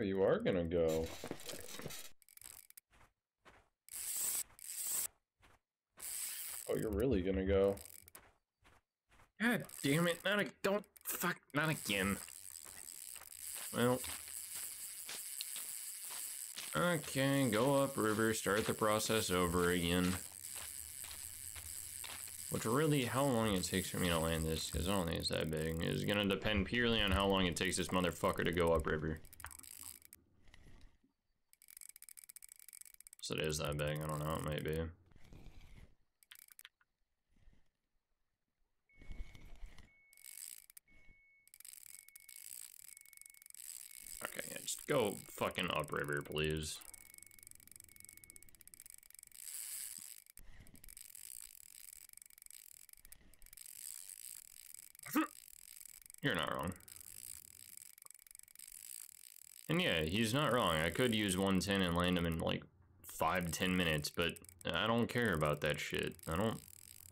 Oh, you are gonna go. Oh, you're really gonna go. God damn it, not a don't fuck not again. Well Okay, go up river, start the process over again. Which really, how long it takes for me to land this, because I don't think it's that big, is gonna depend purely on how long it takes this motherfucker to go upriver. So it is that big, I don't know, it might be. Okay, yeah, just go fucking upriver, please. You're not wrong. And yeah, he's not wrong. I could use 110 and land him in like five, ten minutes, but I don't care about that shit. I don't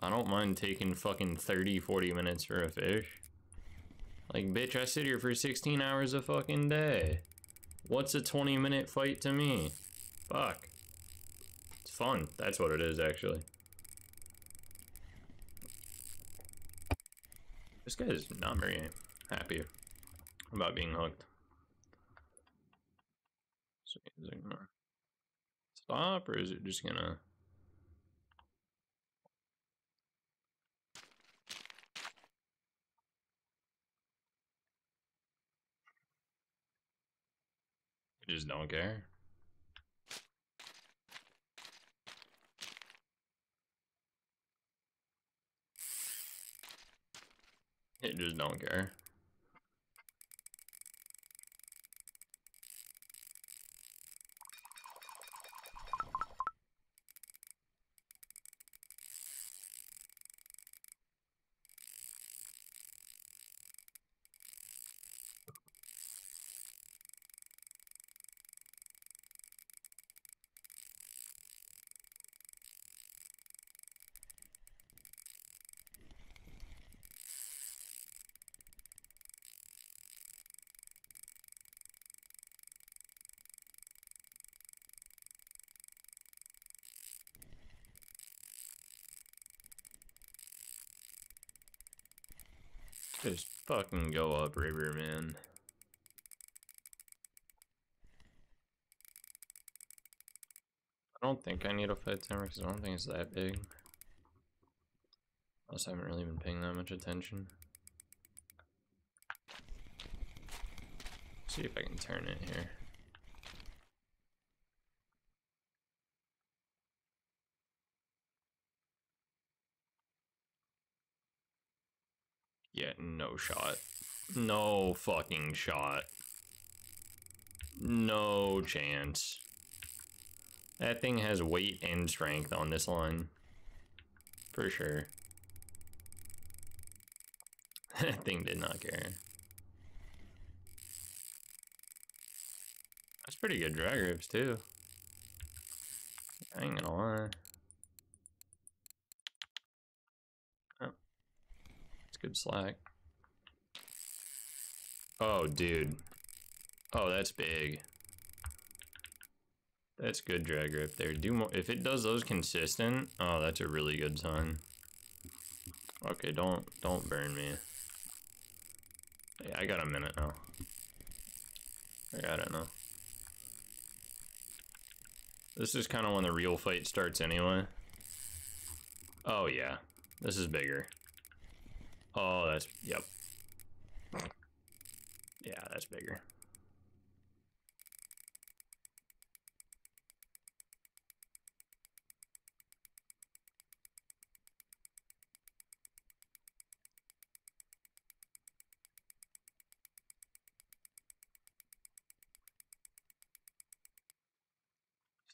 I don't mind taking fucking 30, 40 minutes for a fish. Like, bitch, I sit here for 16 hours a fucking day. What's a 20 minute fight to me? Fuck. It's fun. That's what it is, actually. This guy is not very happy about being hooked. So it gonna stop or is it just gonna You just don't care? You just don't care. Just fucking go up river, man. I don't think I need a fight timer because I don't think it's that big. I haven't really been paying that much attention. See if I can turn it here. Yeah, no shot. No fucking shot. No chance. That thing has weight and strength on this line. For sure. that thing did not care. That's pretty good drag grips too. I ain't gonna lie. Oh. It's good slack. Oh, dude. Oh, that's big. That's good drag grip there. Do more if it does those consistent. Oh, that's a really good sign. Okay, don't don't burn me. Yeah, I got a minute now. I got it now. This is kind of when the real fight starts anyway. Oh yeah, this is bigger. Oh, that's yep. Yeah, that's bigger.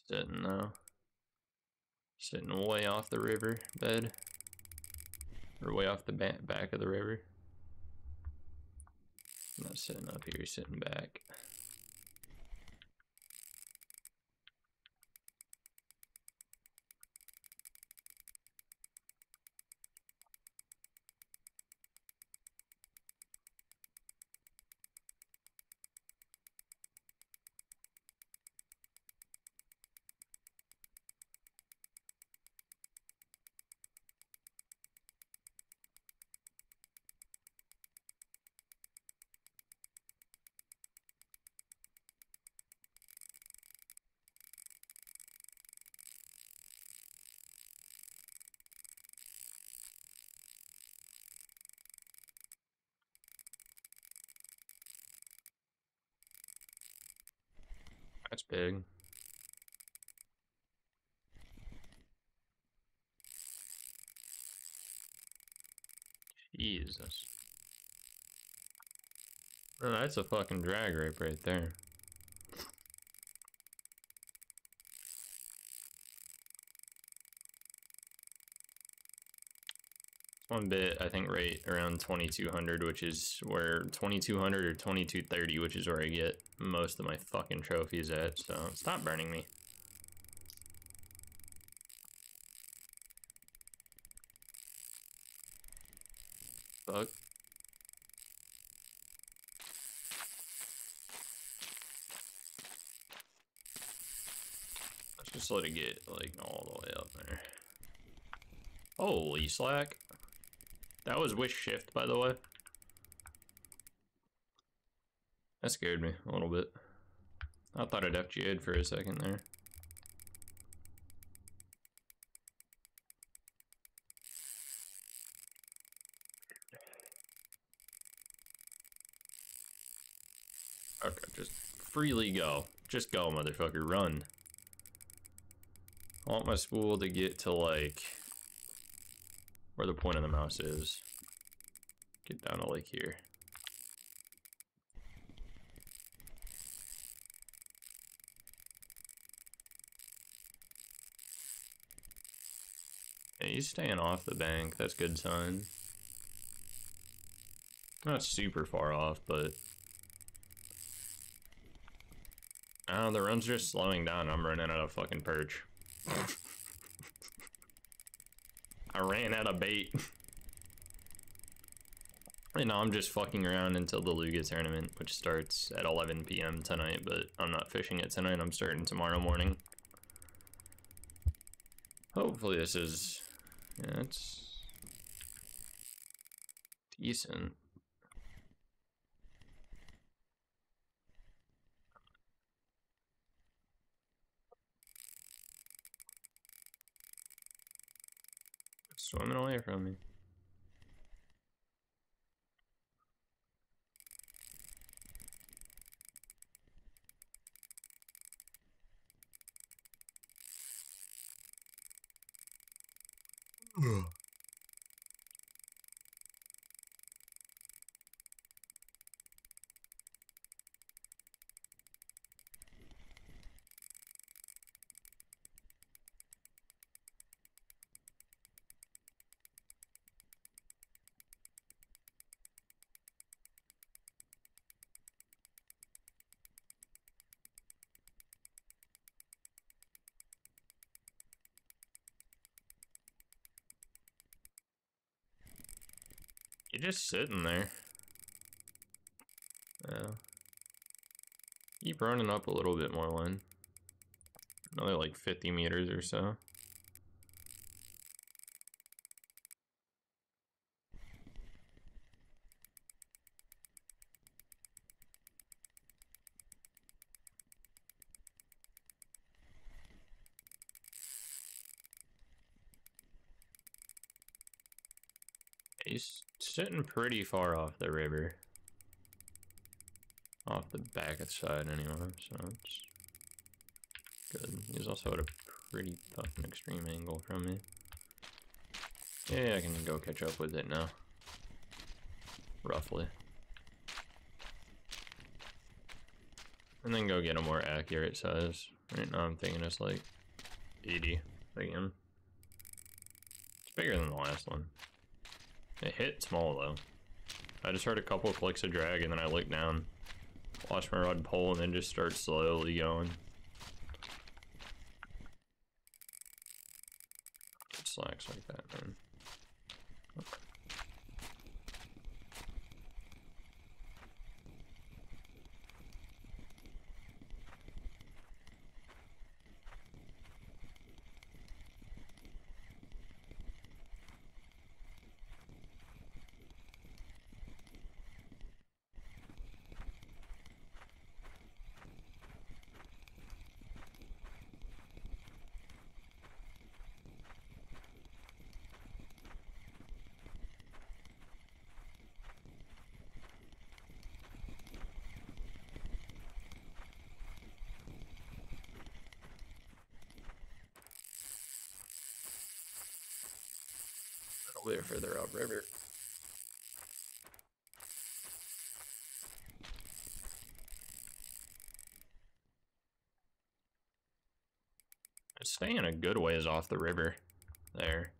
Sitting now. Sitting way off the river bed. Or way off the back of the river. Not sitting up here, sitting back. Jesus. Oh, that's a fucking drag rape right there. Bit, I think, right around 2200, which is where 2200 or 2230, which is where I get most of my fucking trophies at. So stop burning me. Fuck. Let's just let it get like all the way up there. Holy slack. That was wish shift, by the way. That scared me a little bit. I thought I'd FGA'd for a second there. Okay, just freely go. Just go, motherfucker. Run. I want my spool to get to, like, where the point of the mouse is. Get down to, like, here. Yeah, he's staying off the bank. That's good sign. Not super far off, but Oh, the run's just slowing down. I'm running out of fucking perch. I ran out of bait. And now I'm just fucking around until the Luga tournament, which starts at 11 p.m. tonight, but I'm not fishing it tonight. I'm starting tomorrow morning. Hopefully this is... Yeah, it's... Decent. Swimming away from me. You're just sitting there. Yeah. Keep running up a little bit more, Lynn. Another like 50 meters or so. He's sitting pretty far off the river. Off the back side anyway, so it's good. He's also at a pretty fucking extreme angle from me. Yeah, I can go catch up with it now. Roughly. And then go get a more accurate size. Right now I'm thinking it's like 80 again. It's bigger than the last one. It hit small though. I just heard a couple of clicks of drag and then I looked down, Watch my rod pull and then just start slowly going. It slacks like that, man. Staying a good ways off the river there.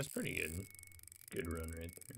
That's pretty good. Good run right there.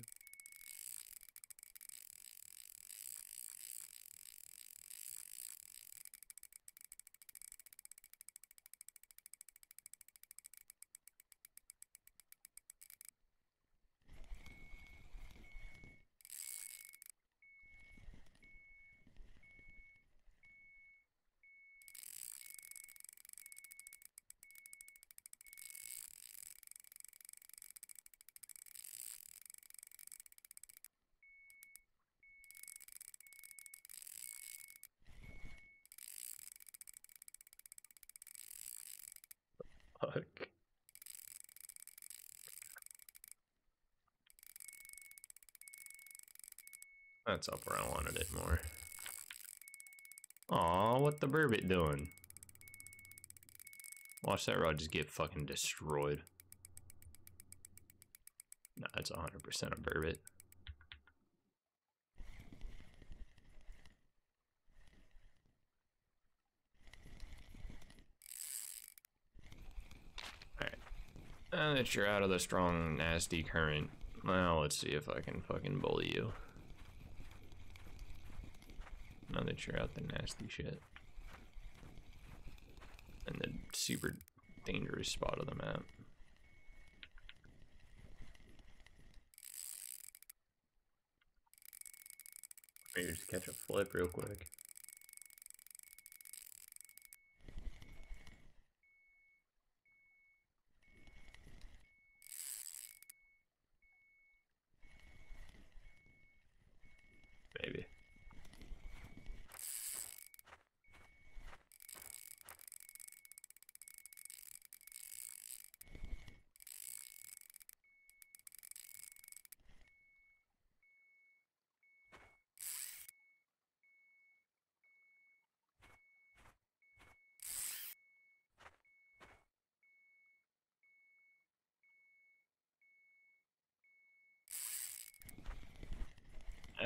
Fuck. That's up where I wanted it more. Aw, what the burbot doing? Watch that rod just get fucking destroyed. Nah, that's 100% a burbot. Alright. Now that you're out of the strong, nasty current, now let's see if I can fucking bully you. You're out the nasty shit. And the super dangerous spot of the map. Maybe just catch a flip real quick. Maybe.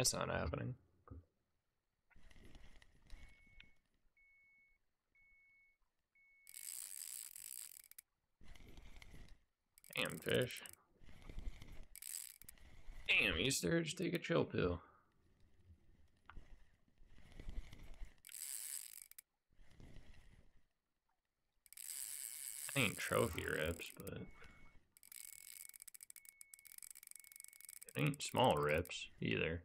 That's not happening. Damn fish. Damn, you sturge, take a chill pill. I Ain't trophy rips, but it ain't small rips either.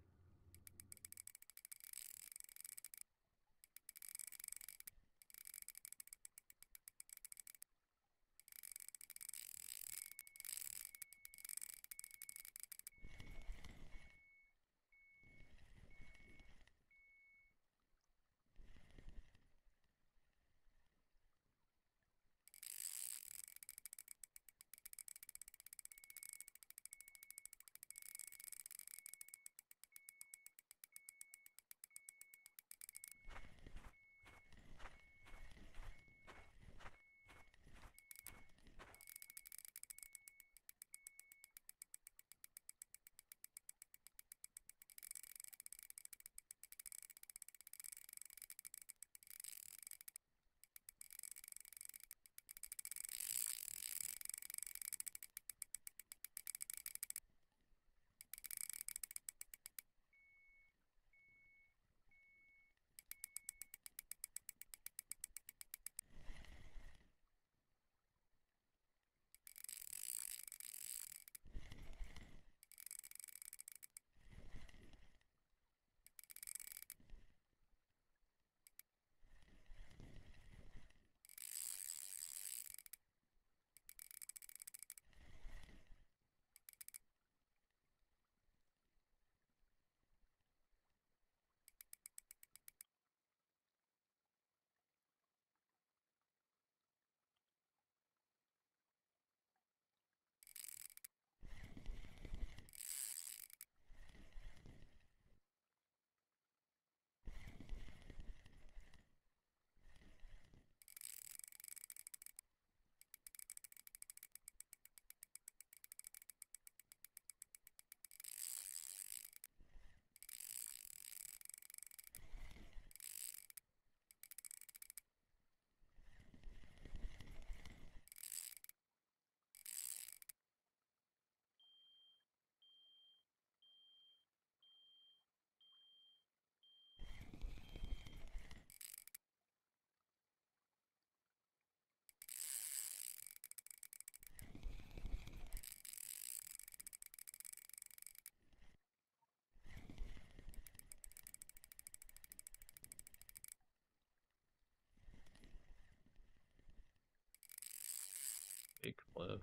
Big cliff.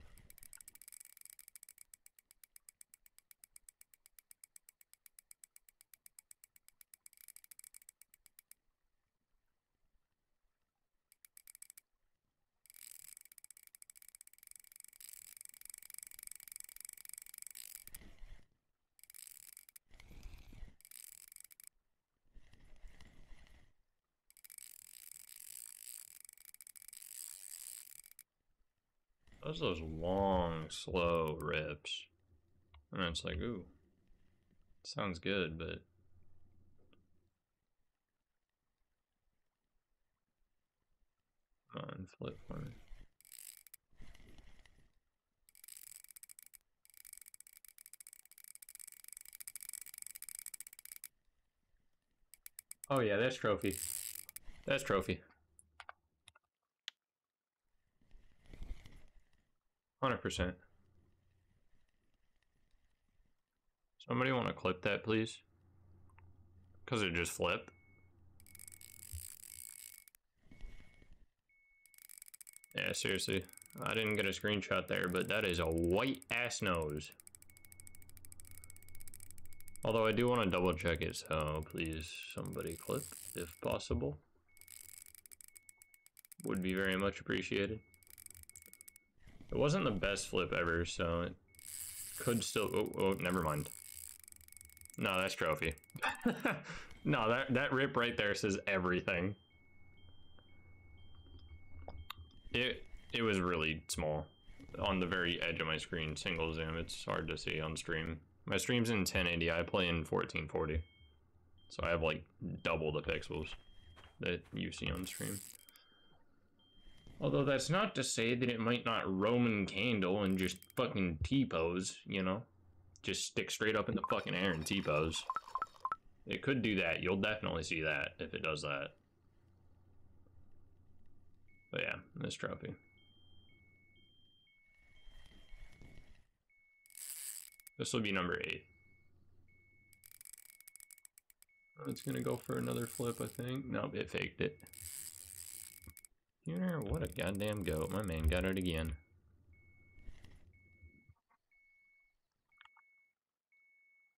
Those those long, slow rips. And it's like, ooh, sounds good, but on, flip me. Oh yeah, that's trophy. That's trophy. Hundred percent. Somebody want to clip that, please? Cause it just flipped. Yeah, seriously. I didn't get a screenshot there, but that is a white ass nose. Although I do want to double check it, so please somebody clip if possible. Would be very much appreciated. It wasn't the best flip ever, so it could still. Oh, oh never mind. No, that's trophy. no, that that rip right there says everything. It it was really small, on the very edge of my screen, single zoom. It's hard to see on stream. My stream's in 1080. I play in 1440, so I have like double the pixels that you see on stream. Although that's not to say that it might not Roman candle and just fucking T-pose, you know? Just stick straight up in the fucking air and T-pose. It could do that. You'll definitely see that if it does that. But yeah, this trophy. This will be number eight. It's gonna go for another flip, I think. Nope, it faked it. What a goddamn goat. My man got it again.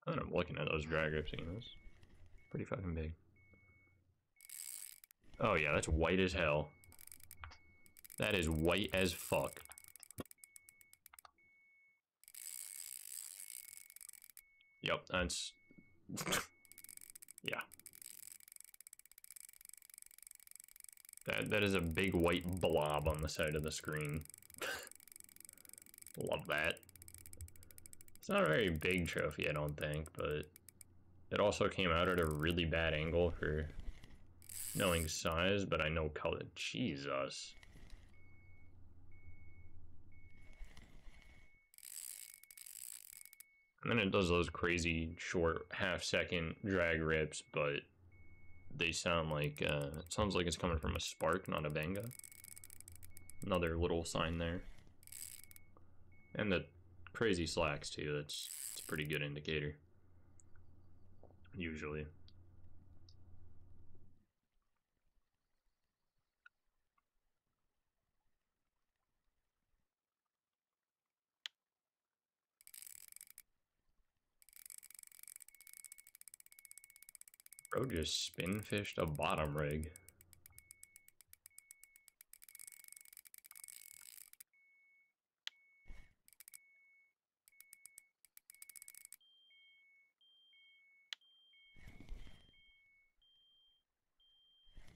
And I'm looking at those drag rips, you know, pretty fucking big. Oh yeah, that's white as hell. That is white as fuck. Yep, that's... yeah. That that is a big white blob on the side of the screen. Love that. It's not a very big trophy, I don't think, but it also came out at a really bad angle for knowing size, but I know color. Jesus. And then it does those crazy short half second drag rips, but they sound like, uh, it sounds like it's coming from a spark, not a banga. Another little sign there. And the crazy slacks too, that's, that's a pretty good indicator. Usually. Bro just spin fished a bottom rig.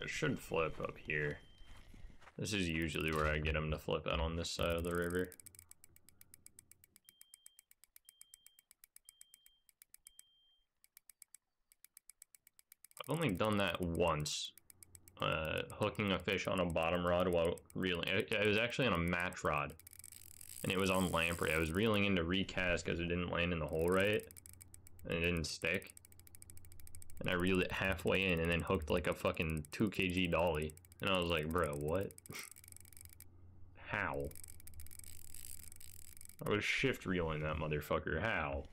It should flip up here. This is usually where I get them to flip out on this side of the river. Only done that once. Uh, hooking a fish on a bottom rod while reeling. It, it was actually on a match rod. And it was on lamprey. I was reeling into recast because it didn't land in the hole right. And it didn't stick. And I reeled it halfway in and then hooked like a fucking 2 kg dolly. And I was like, bro, what? How? I was shift reeling that motherfucker. How?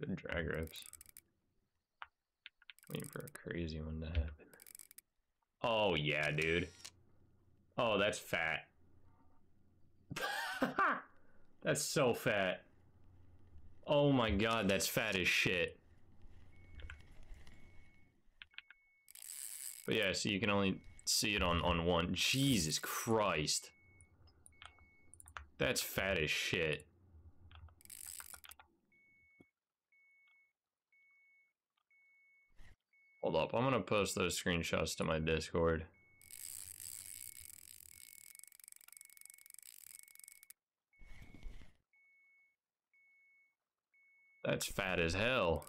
Good drag rips. Waiting for a crazy one to happen. Oh, yeah, dude. Oh, that's fat. that's so fat. Oh my god, that's fat as shit. But yeah, so you can only see it on, on one. Jesus Christ. That's fat as shit. Hold up, I'm gonna post those screenshots to my Discord. That's fat as hell.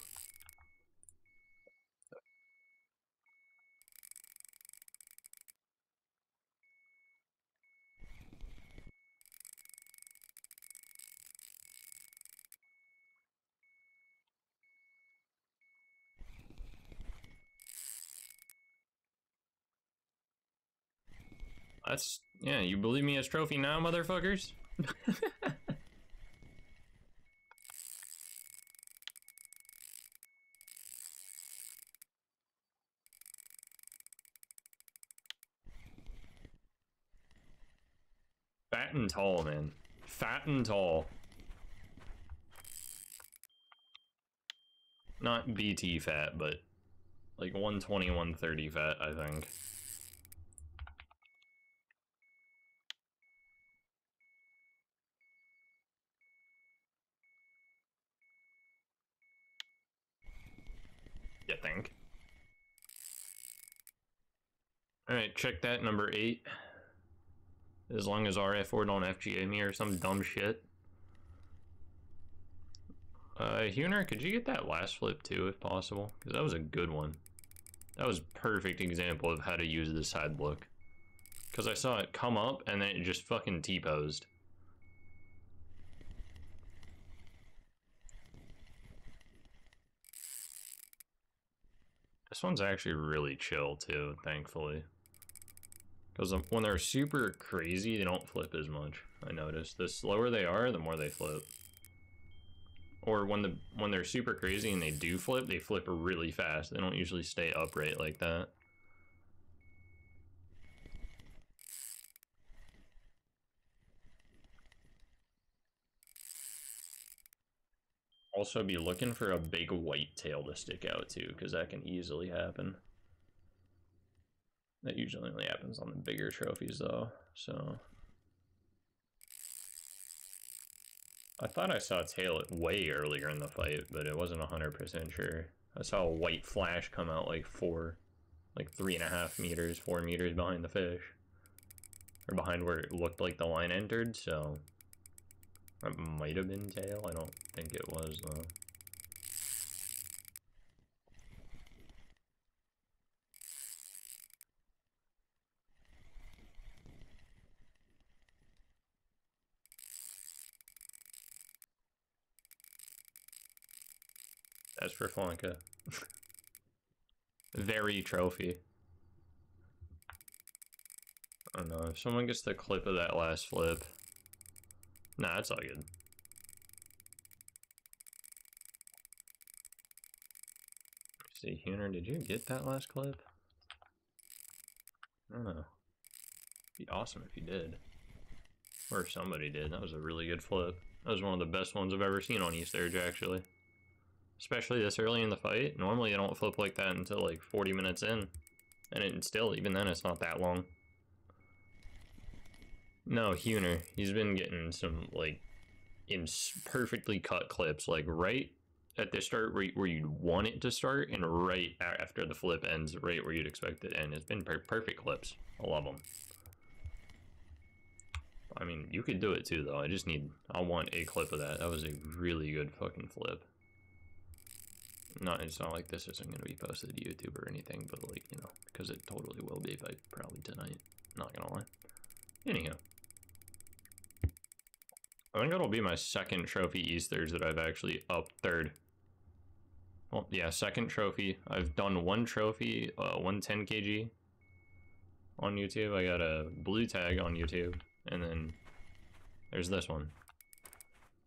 That's yeah, you believe me as trophy now, motherfuckers? Fat and tall, man. Fat and tall. Not BT fat, but like 120, 130 fat, I think. You think? Alright, check that number 8. As long as RF4 don't FGA me or some dumb shit. Uh, Huner, could you get that last flip too, if possible? Because that was a good one. That was perfect example of how to use the side look. Because I saw it come up and then it just fucking T-posed. This one's actually really chill too, thankfully. Because when they're super crazy, they don't flip as much. I noticed. The slower they are, the more they flip. Or when the when they're super crazy and they do flip, they flip really fast. They don't usually stay upright like that. Also be looking for a big white tail to stick out too, because that can easily happen. That usually only happens on the bigger trophies though, so. I thought I saw a tail way earlier in the fight, but it wasn't 100% sure. I saw a white flash come out like four, like three and a half meters, four meters behind the fish. Or behind where it looked like the line entered, so. That might have been tail, I don't think it was though. For. Very trophy. I don't know, if someone gets the clip of that last flip. Nah, it's all good. see, Huner, did you get that last clip? I don't know. Be awesome if you did. Or somebody did. That was a really good flip. That was one of the best ones I've ever seen on East Sturge, actually. Especially this early in the fight. Normally I don't flip like that until like 40 minutes in. And it, still, even then, it's not that long. No, Huner. He's been getting some, like, in perfectly cut clips. Like, right at the start where, where you'd want it to start, and right after the flip ends, right where you'd expect it. And it's been per perfect clips. I love them. I mean, you could do it too, though. I just need... I want a clip of that. That was a really good fucking flip not it's not like this isn't going to be posted to YouTube or anything, but like you know, because it totally will be by probably tonight. Not gonna lie. Anyhow, I think it'll be my second trophy Easters that I've actually up third. Well, yeah, second trophy. I've done one trophy, uh, 110 kg on YouTube. I got a blue tag on YouTube, and then there's this one,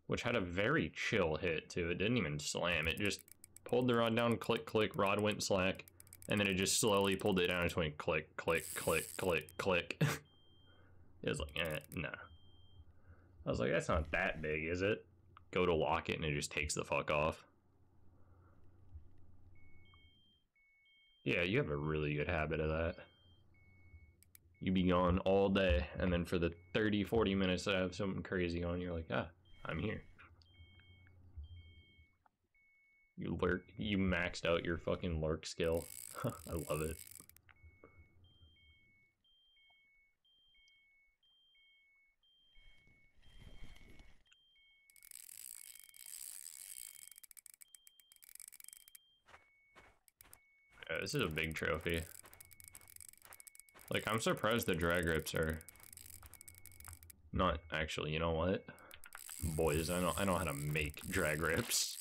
which had a very chill hit too. It didn't even slam. It just pulled the rod down, click, click, rod went slack, and then it just slowly pulled it down and went click, click, click, click, click. it was like, eh, nah. I was like, that's not that big, is it? Go to lock it and it just takes the fuck off. Yeah, you have a really good habit of that. You be gone all day, and then for the 30, 40 minutes that I have something crazy on, you're like, ah, I'm here. You lurk, you maxed out your fucking lurk skill. I love it. Yeah, this is a big trophy. Like, I'm surprised the drag rips are not actually, you know what? Boys, I know I know how to make drag rips.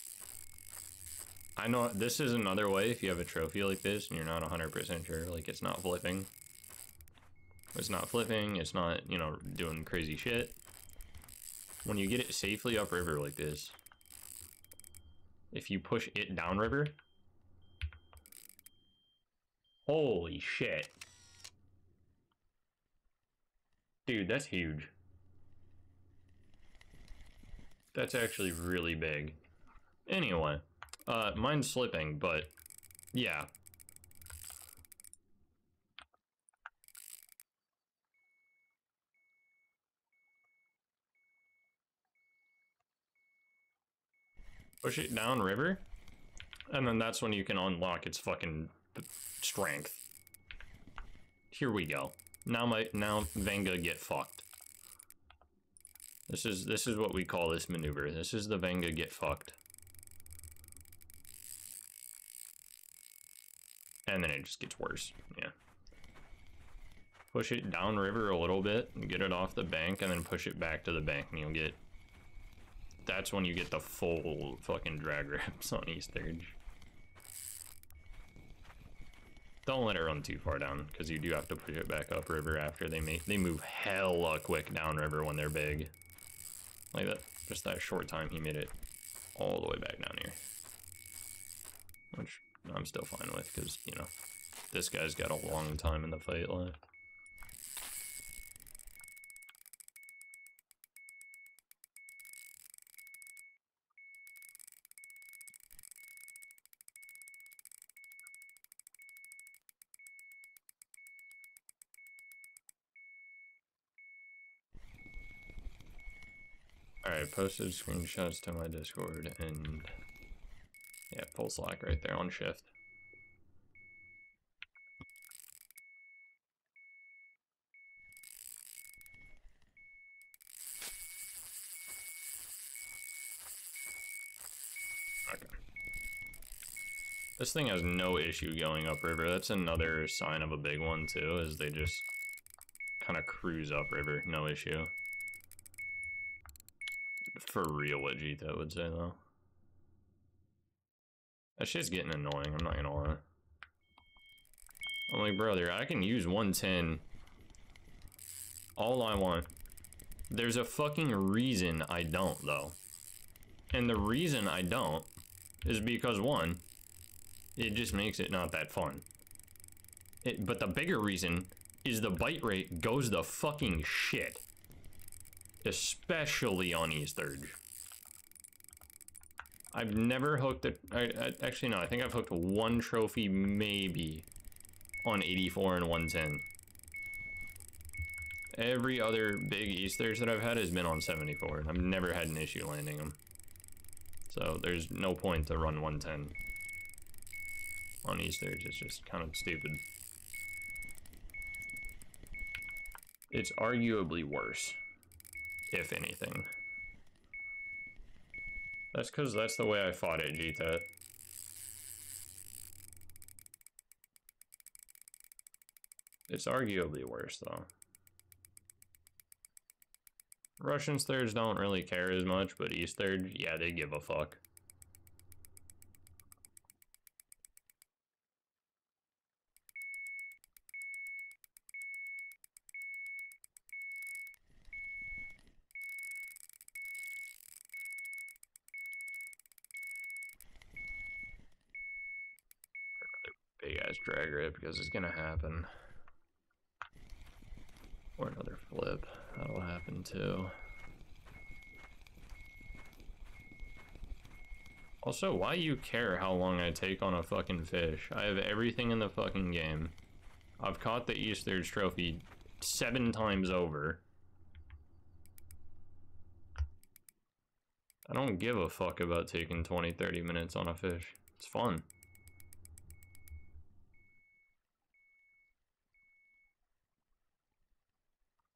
I know this is another way if you have a trophy like this and you're not 100% sure, like it's not flipping. It's not flipping, it's not, you know, doing crazy shit. When you get it safely upriver like this, if you push it downriver, holy shit. Dude, that's huge. That's actually really big. Anyway. Uh, mine's slipping, but yeah. Push it down river, and then that's when you can unlock its fucking strength. Here we go. Now my now Venga get fucked. This is this is what we call this maneuver. This is the Venga get fucked. And then it just gets worse. Yeah. Push it downriver a little bit and get it off the bank and then push it back to the bank and you'll get... That's when you get the full fucking drag rips on East Sturge. Don't let it run too far down because you do have to push it back upriver after they make they move hella quick downriver when they're big. Like that, just that short time he made it all the way back down here. Which I'm still fine with because, you know, this guy's got a long time in the fight left. Alright, posted screenshots to my Discord and full slack right there on shift. Okay. This thing has no issue going upriver. That's another sign of a big one too, is they just kind of cruise upriver, no issue. For real what Jita would say though. That shit's getting annoying, I'm not gonna lie. I'm like, brother, I can use 110 all I want. There's a fucking reason I don't, though. And the reason I don't is because, one, it just makes it not that fun. It, but the bigger reason is the bite rate goes the fucking shit. Especially on East Sturge. I've never hooked it. actually, no, I think I've hooked one trophy, maybe, on 84 and 110. Every other big Easters that I've had has been on 74, and I've never had an issue landing them. So there's no point to run 110 on Easters. It's just kind of stupid. It's arguably worse, if anything. That's because that's the way I fought it, Jita. It's arguably worse, though. Russian thirds don't really care as much, but East third, yeah, they give a fuck. Because it's gonna happen. Or another flip. That'll happen too. Also, why you care how long I take on a fucking fish? I have everything in the fucking game. I've caught the Easter's trophy seven times over. I don't give a fuck about taking 20, 30 minutes on a fish. It's fun.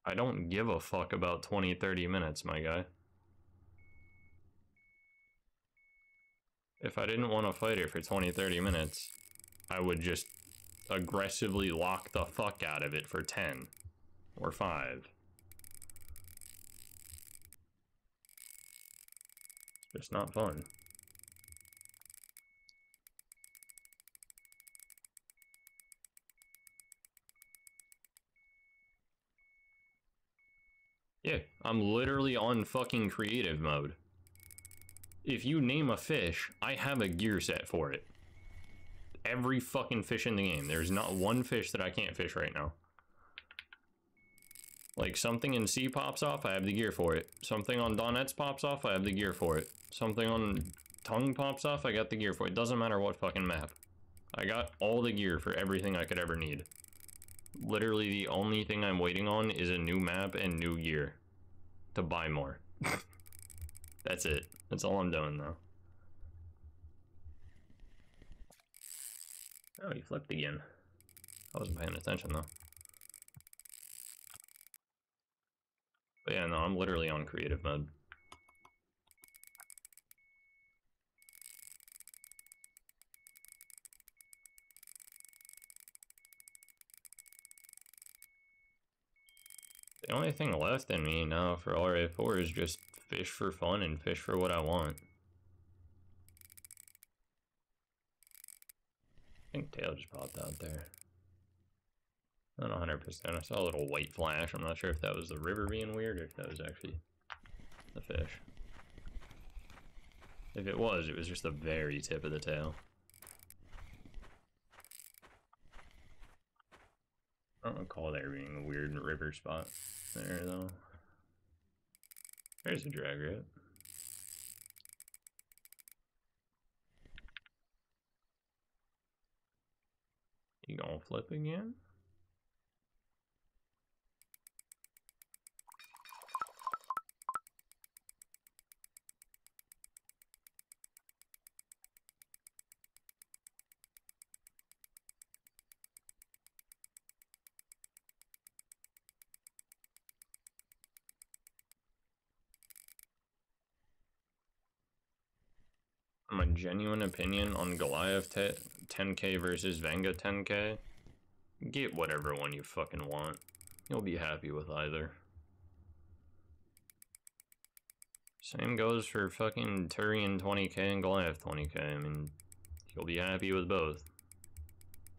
I don't give a fuck about 20, 30 minutes, my guy. If I didn't want to fight it for 20, 30 minutes, I would just aggressively lock the fuck out of it for 10 or 5. It's just not fun. Yeah, I'm literally on fucking creative mode. If you name a fish, I have a gear set for it. Every fucking fish in the game. There's not one fish that I can't fish right now. Like something in sea pops off, I have the gear for it. Something on Donets pops off, I have the gear for it. Something on Tongue pops off, I got the gear for it. Doesn't matter what fucking map. I got all the gear for everything I could ever need. Literally the only thing I'm waiting on is a new map and new gear. To buy more. That's it. That's all I'm doing though. Oh, he flipped again. I wasn't paying attention though. But yeah, no, I'm literally on creative mode. The only thing left in me now for RF4 is just fish for fun and fish for what I want. I think tail just popped out there. Not 100%. I saw a little white flash. I'm not sure if that was the river being weird or if that was actually the fish. If it was, it was just the very tip of the tail. I don't recall there being a weird river spot there, though. There's a drag rip. You gonna flip again? my genuine opinion on Goliath 10k versus Vanga 10k, get whatever one you fucking want. You'll be happy with either. Same goes for fucking Turian 20k and Goliath 20k. I mean, you'll be happy with both.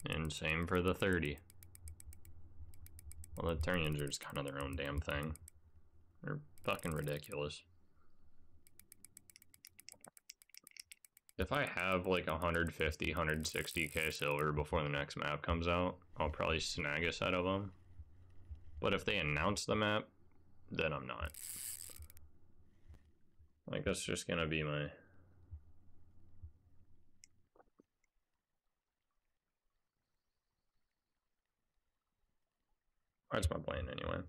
And same for the 30. Well, the Turians are just kind of their own damn thing. They're fucking ridiculous. If I have like 150, 160k silver before the next map comes out, I'll probably snag a set of them. But if they announce the map, then I'm not. Like, that's just gonna be my... That's my plan anyway.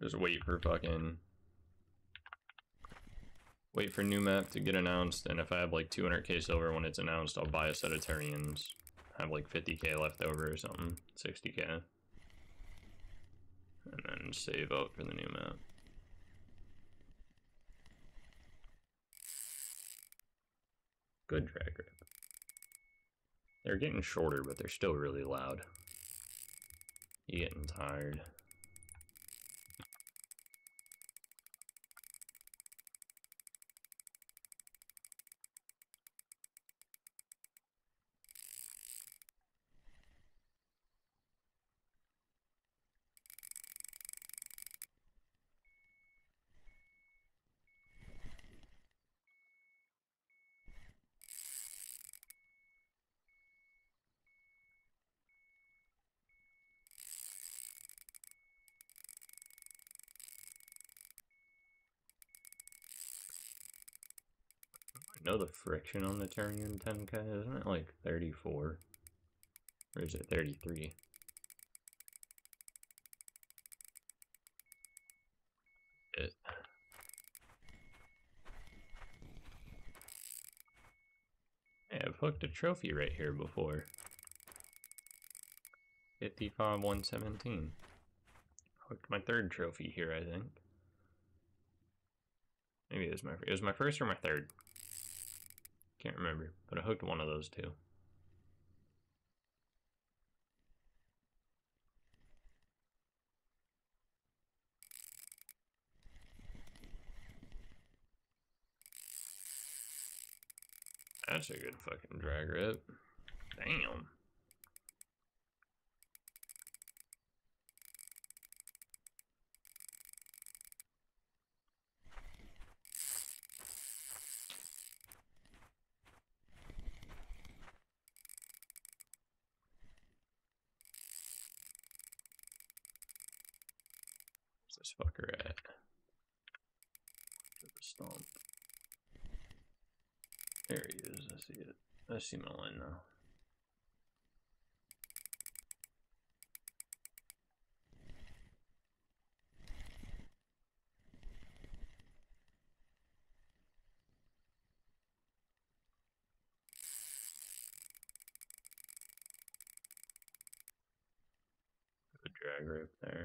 Just wait for fucking wait for new map to get announced, and if I have like 200k silver when it's announced, I'll buy a set of Turians. have like 50k left over or something, 60k. And then save up for the new map. Good drag rip. They're getting shorter, but they're still really loud. You getting tired. Friction on the Turian 10K? Isn't it like 34? Or is it 33? It. Hey, I've hooked a trophy right here before. 55 117. Hooked my third trophy here, I think. Maybe it was my it was my first or my third. Can't remember, but I hooked one of those two. That's a good fucking drag rip. Damn. Where's this fucker at? To the stump. There he is. I see it. I see my line now. Rip there.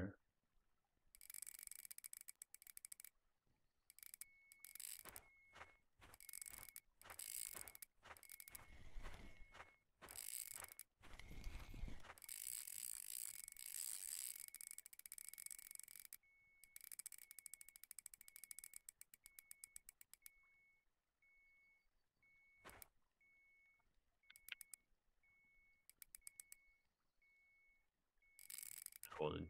Holding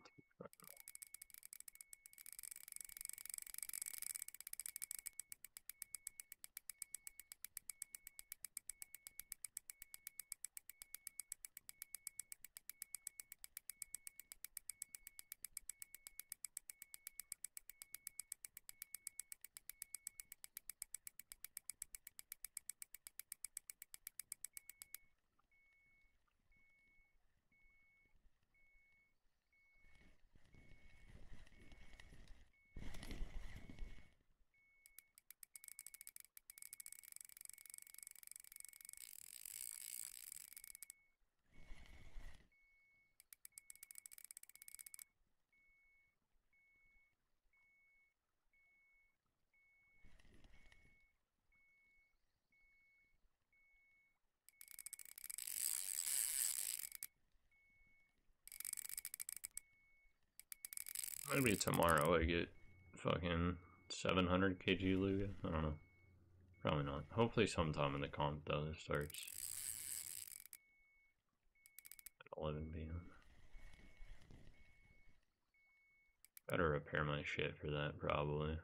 Maybe tomorrow I get fucking 700 kg Luga. I don't know. Probably not. Hopefully sometime in the comp though it starts. At 11 p.m. Better repair my shit for that probably.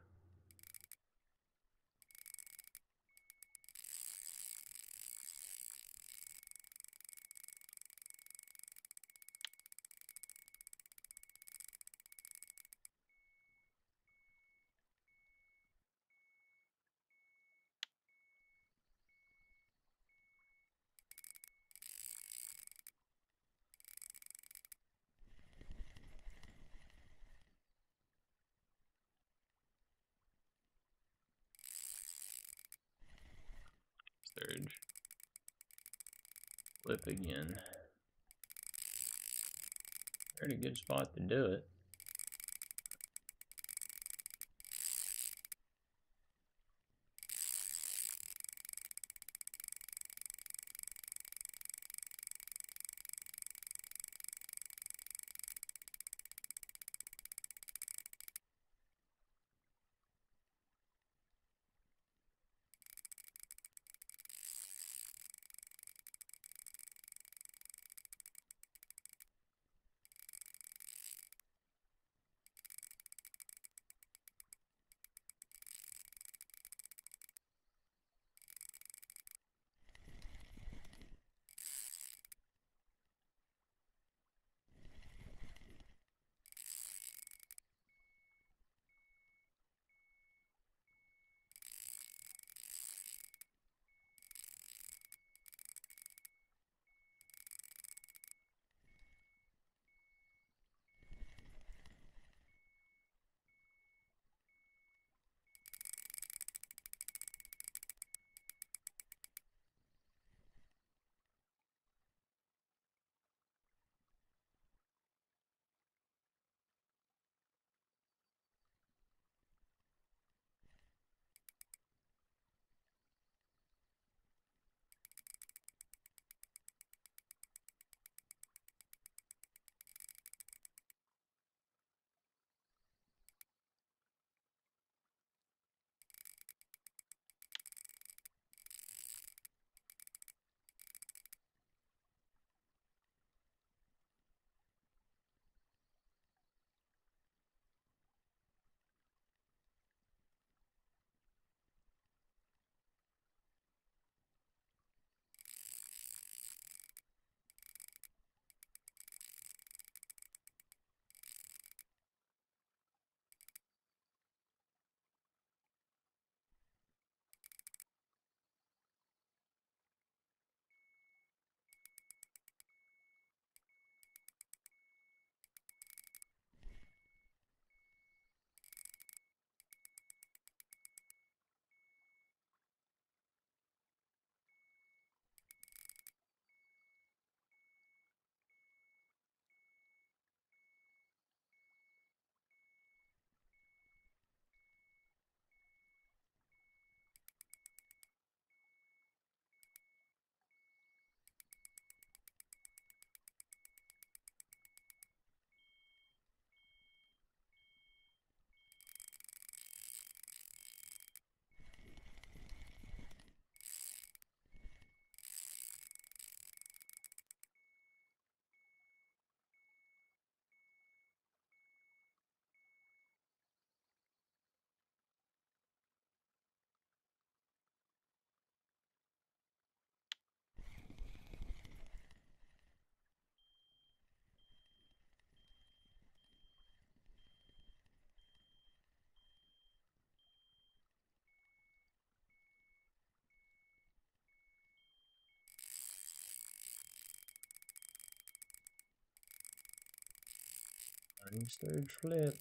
Orange sturge flip.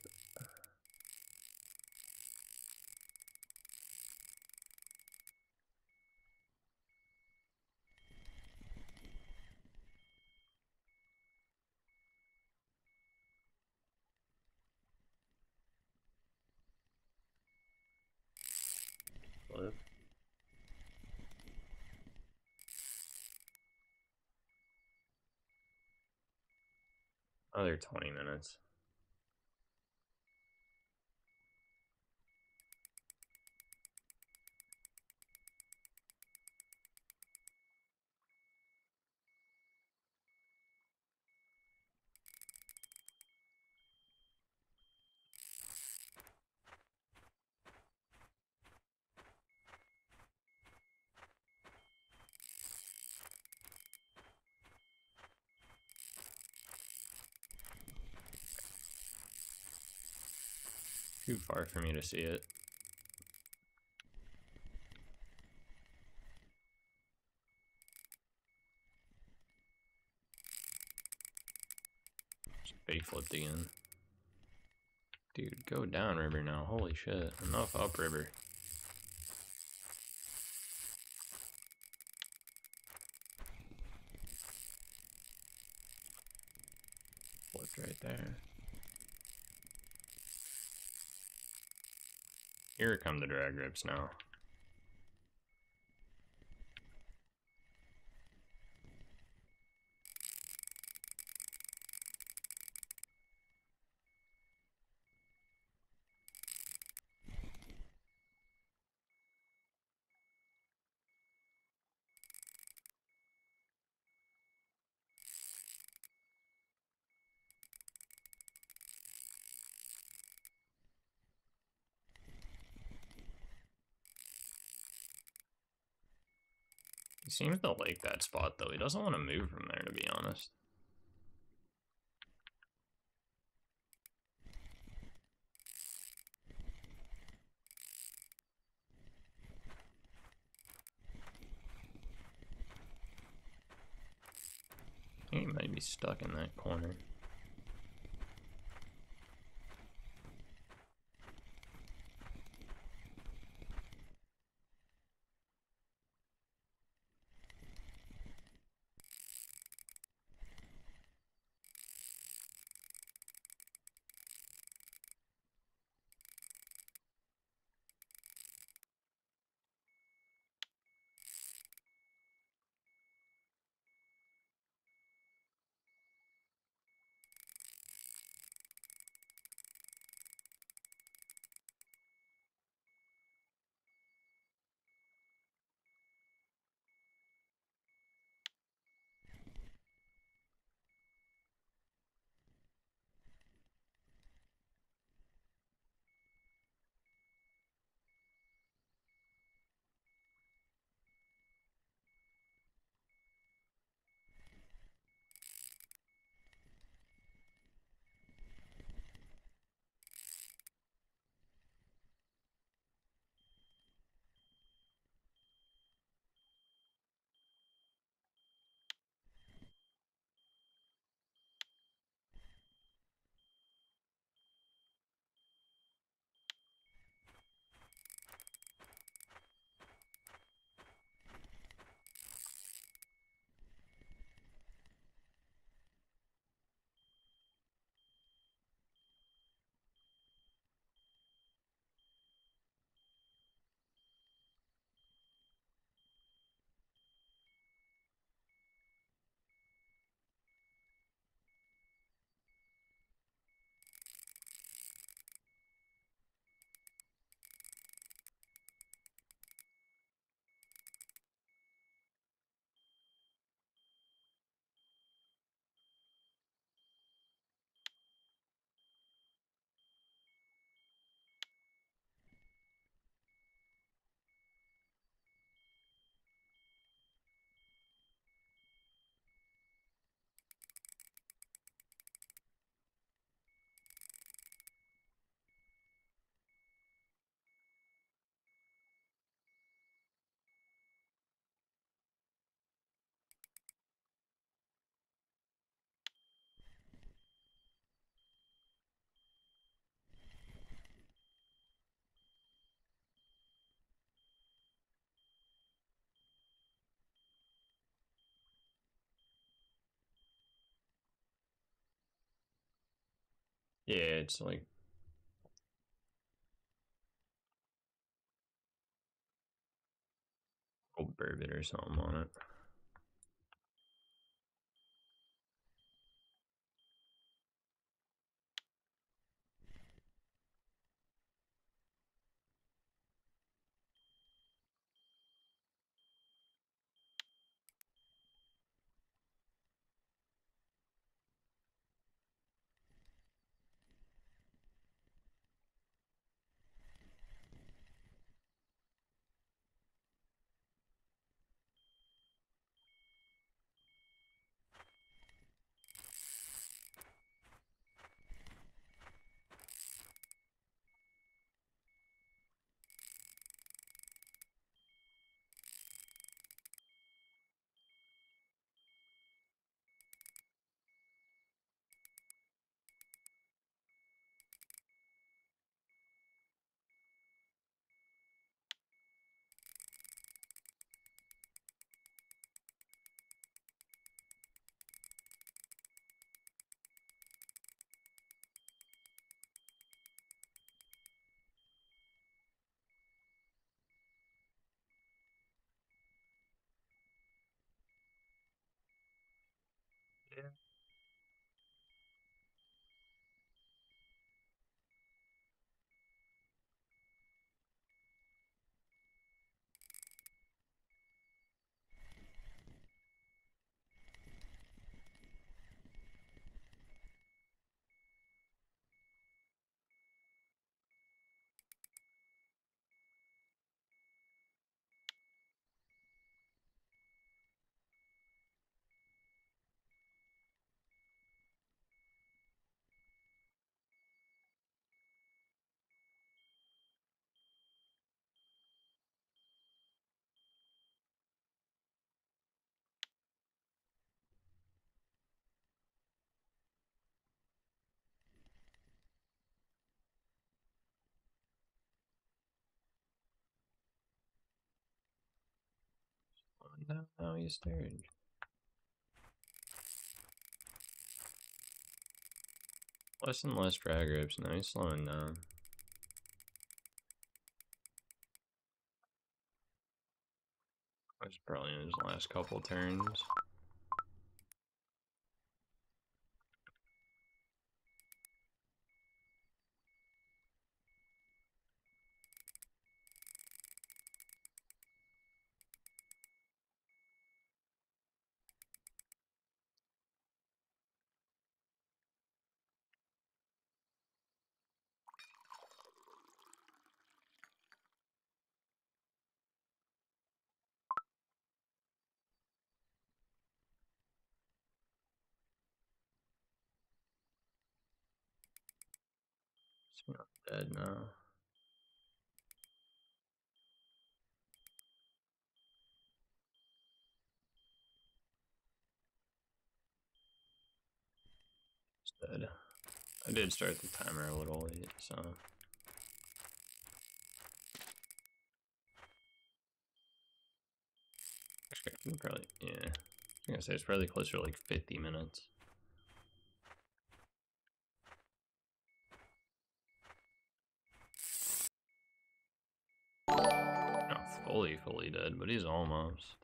Flip. Oh, Another 20 minutes. Too far for me to see it. Again. Dude, go down river now. Holy shit. Enough up river. Flipped right there. Here come the drag rips now. Seems to like that spot though. He doesn't want to move from there to be honest. He might be stuck in that corner. Yeah, it's like old bourbon or something on it. Yeah. Now, now he's stirred. Less and less drag grips. Now he's slowing down. That's probably in his last couple turns. It's not dead now. Dead. I did start the timer a little late, so. Probably, yeah. I was gonna say it's probably closer to like 50 minutes. Fully, fully dead, but he's almost.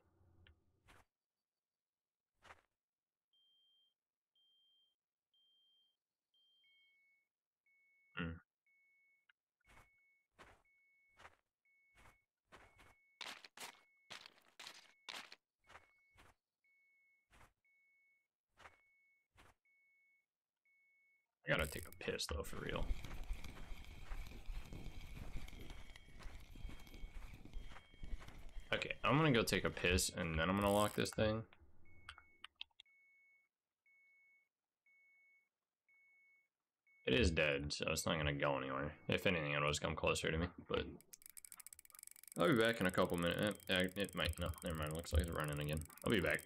Hmm. I gotta take a piss though, for real. Okay, I'm gonna go take a piss and then I'm gonna lock this thing. It is dead, so it's not gonna go anywhere. If anything, it'll just come closer to me, but... I'll be back in a couple minutes. Eh, It might, no, never mind, looks like it's running again. I'll be back.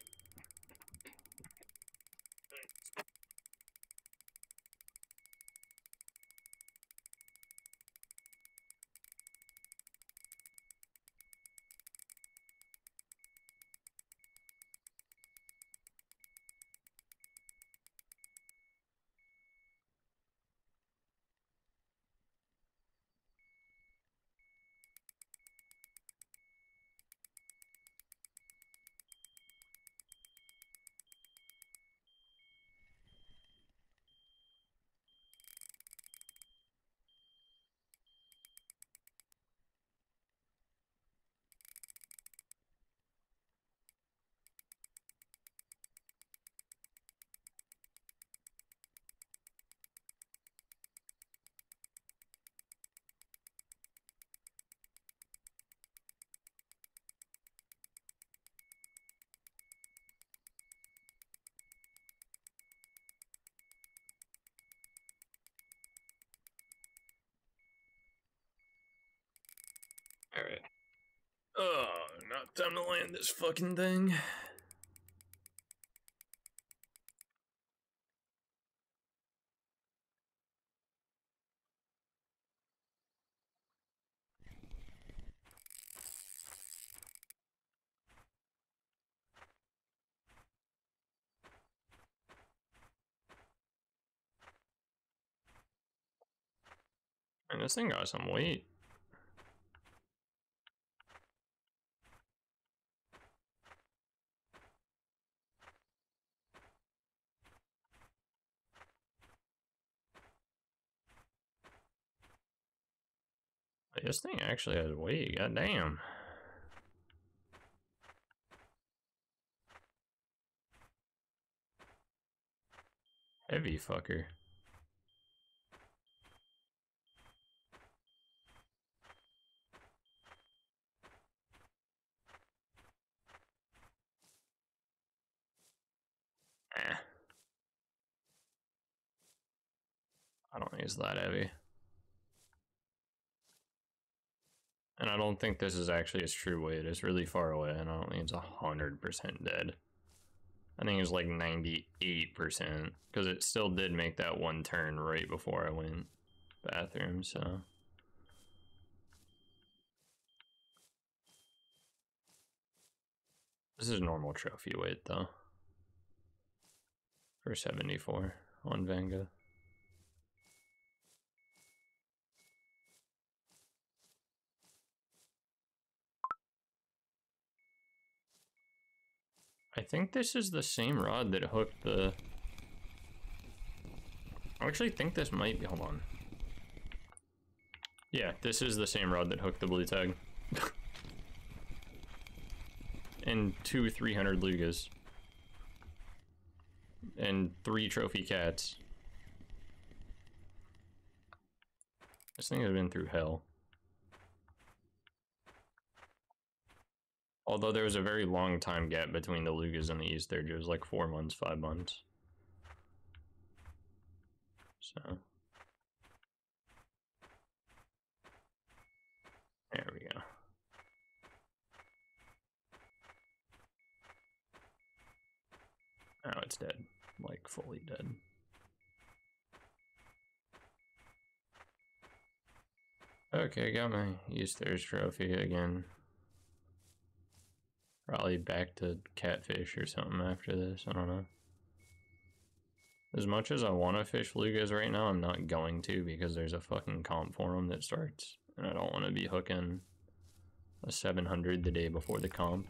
This fucking thing. And this thing got some weight. This thing actually has weight, goddamn. Heavy fucker. Eh. I don't it's that heavy. And I don't think this is actually its true weight. It's really far away, and I don't think it's 100% dead. I think it's like 98%, because it still did make that one turn right before I went bathroom, so... This is normal trophy weight, though. For 74 on Vanga. I think this is the same rod that hooked the... I actually think this might be... Hold on. Yeah, this is the same rod that hooked the blue tag. and two 300 Lugas. And three trophy cats. This thing has been through hell. Although there was a very long time gap between the Lugas and the Easter, it was like four months, five months. So. There we go. Now it's dead. Like, fully dead. Okay, got my Easter's trophy again. Probably back to catfish or something after this. I don't know. As much as I want to fish Lugas right now, I'm not going to because there's a fucking comp forum that starts. And I don't want to be hooking a 700 the day before the comp.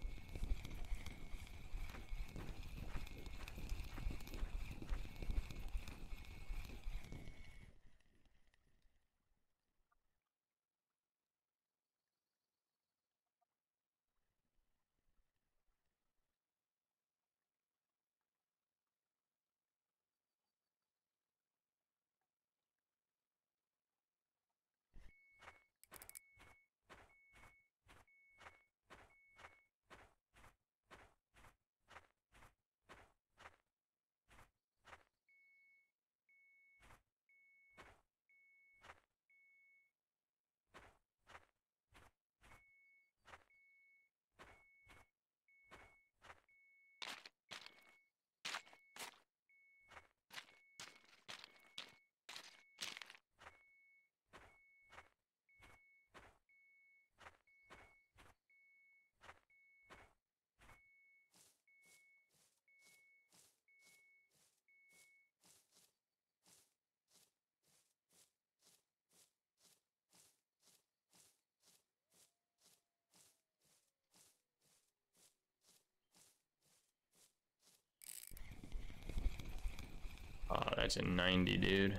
That's a 90, dude.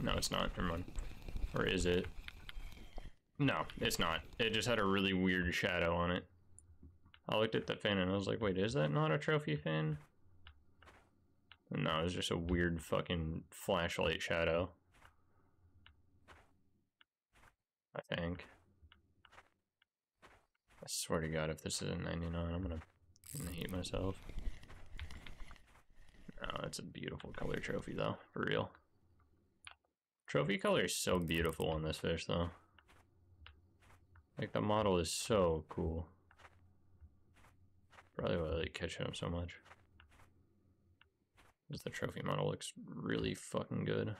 No, it's not. Never mind. Or is it? No, it's not. It just had a really weird shadow on it. I looked at the fin and I was like, wait, is that not a trophy fin? No, it's just a weird fucking flashlight shadow. I think. I swear to god, if this is a 99, I'm gonna, I'm gonna hate myself. Oh, it's a beautiful color trophy though, for real. Trophy color is so beautiful on this fish though. Like the model is so cool. Probably why I like catching up so much. Because the trophy model looks really fucking good.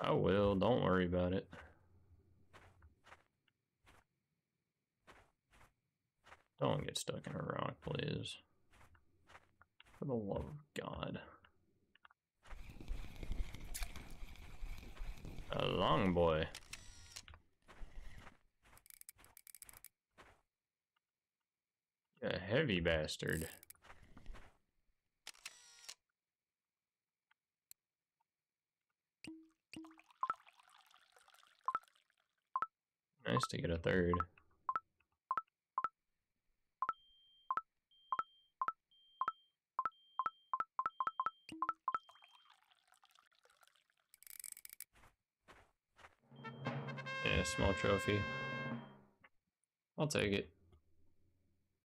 I will, don't worry about it. Don't get stuck in a rock, please. For the love of God. A long boy. A heavy bastard. Nice to get a third. Small trophy. I'll take it.